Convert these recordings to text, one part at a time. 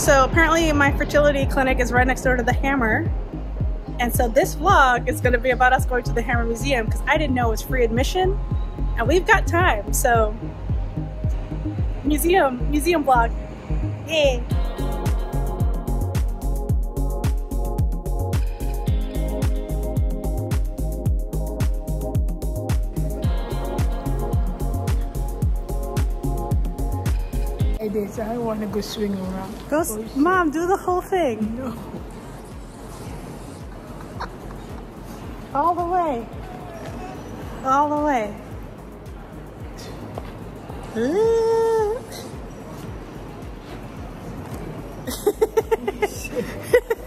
So apparently my fertility clinic is right next door to the Hammer. And so this vlog is gonna be about us going to the Hammer Museum because I didn't know it was free admission and we've got time. So museum, museum vlog. Yay. I want to go swing around. Go, s- mom, do the whole thing. No. All the way. All the way. Ooh.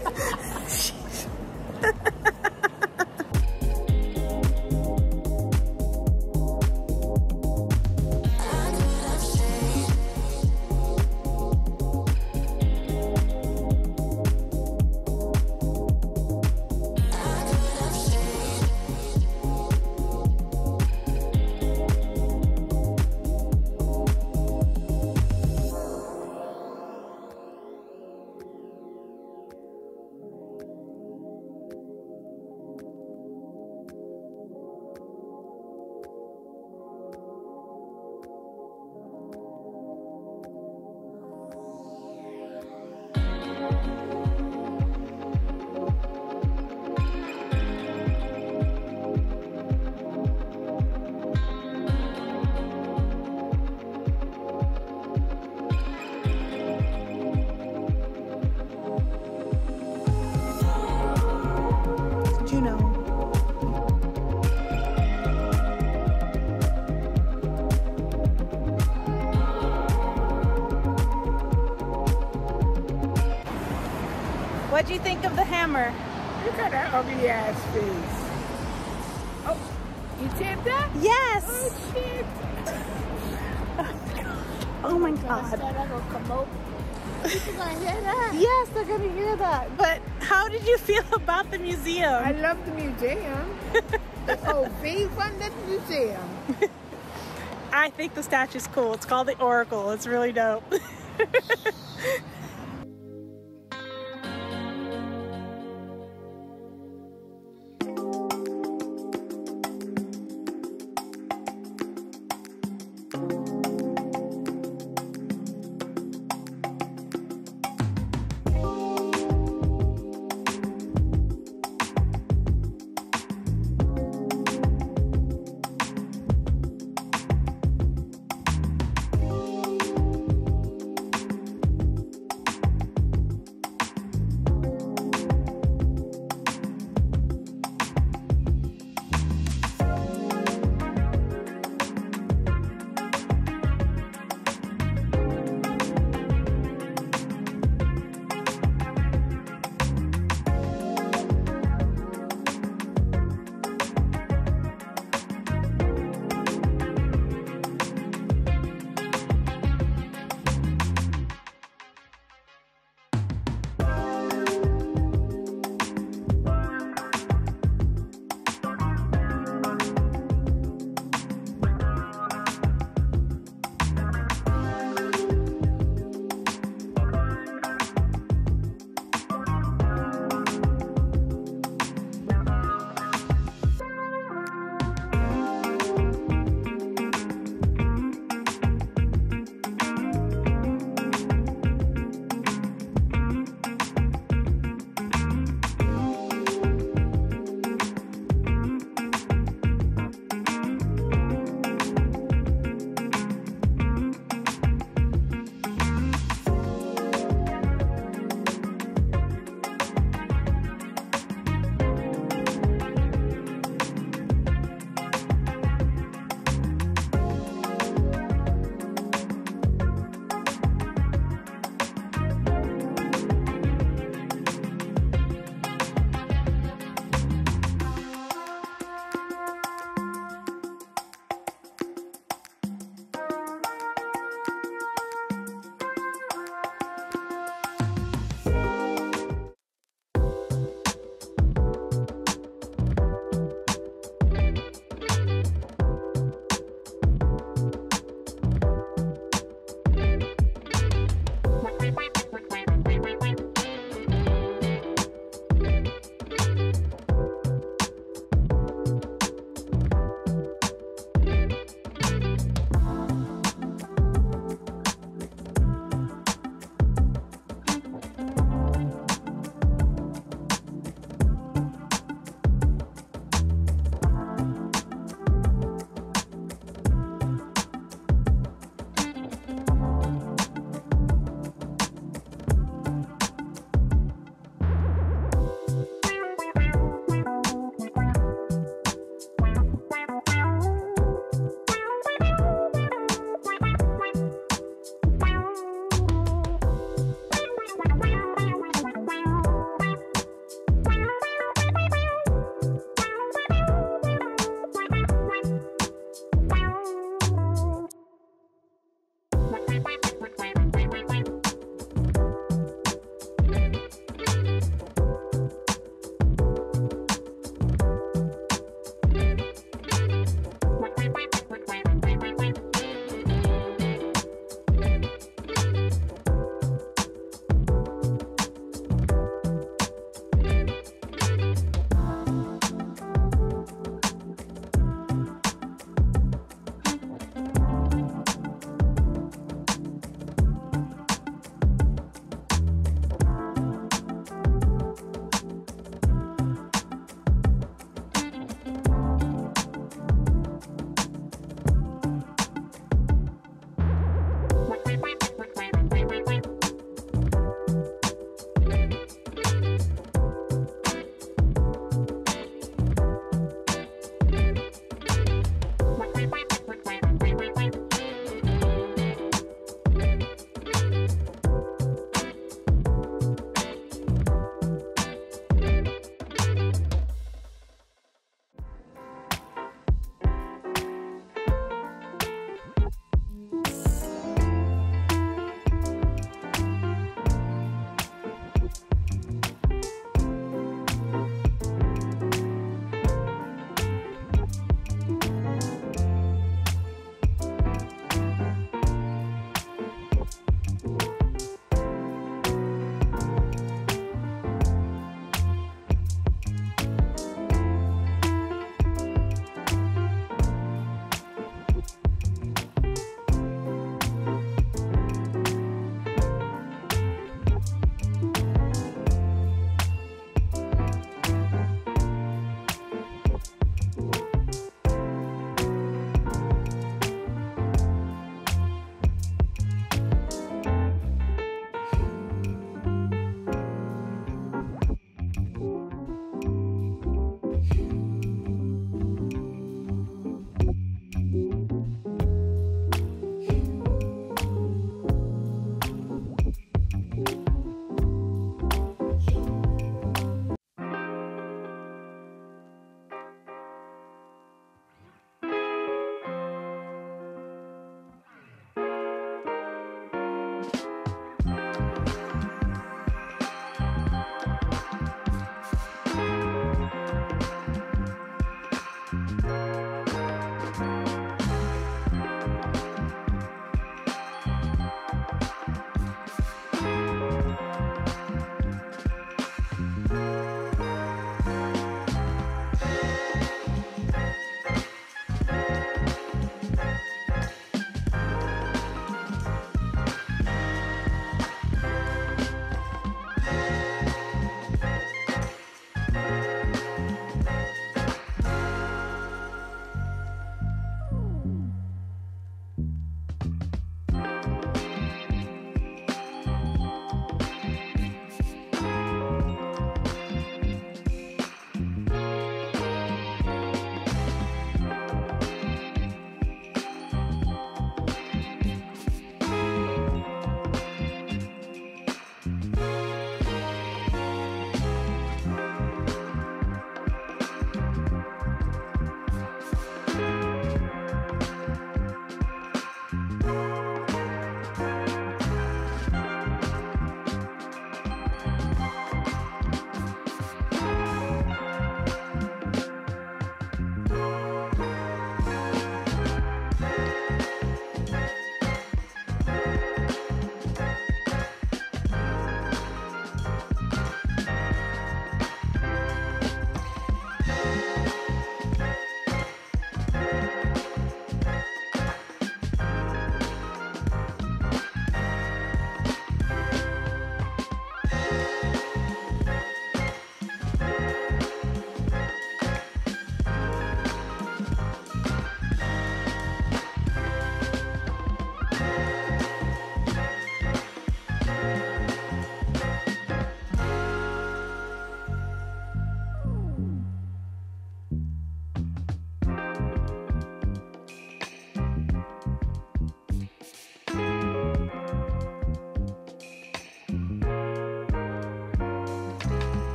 What'd you think of the hammer? Look at that ugly ass face. Oh, you taped that? Yes! Oh shit. Oh my god. said I'm gonna come out. People gonna hear that. Yes, they're gonna hear that. But how did you feel about the museum? I love the museum. old V from the museum. I think the statue's cool. It's called the Oracle. It's really dope.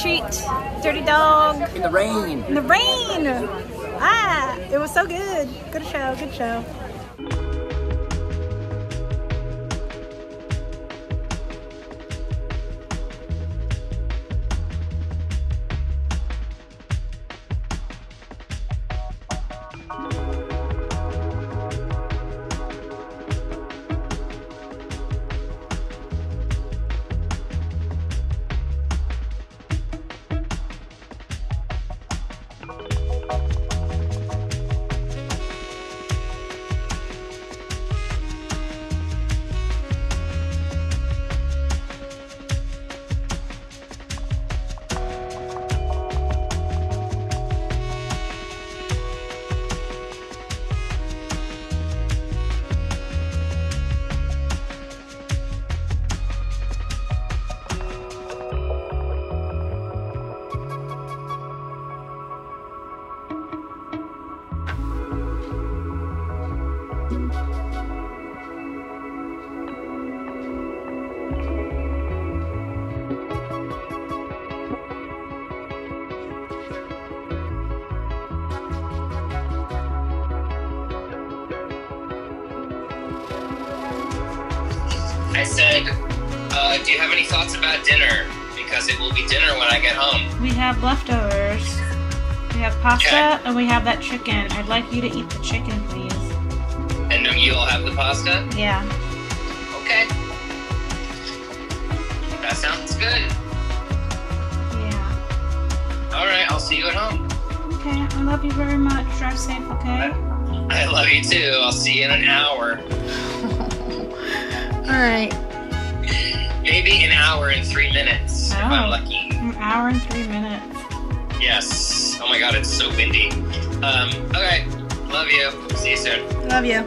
treat, Dirty Dog. In the rain. In the rain. Ah, it was so good. Good show, good show. Thoughts about dinner? Because it will be dinner when I get home. We have leftovers. We have pasta Okay. and we have that chicken. I'd like you to eat the chicken, please. And you'll have the pasta? Yeah. Okay. That sounds good. Yeah. All right, I'll see you at home. Okay, I love you very much. Drive safe, okay? I love you too. I'll see you in an hour. All right. Maybe an hour and three minutes if Oh. I'm lucky. An hour and three minutes. Yes. Oh my god, it's so windy. Um, okay. Love you. See you soon. Love you.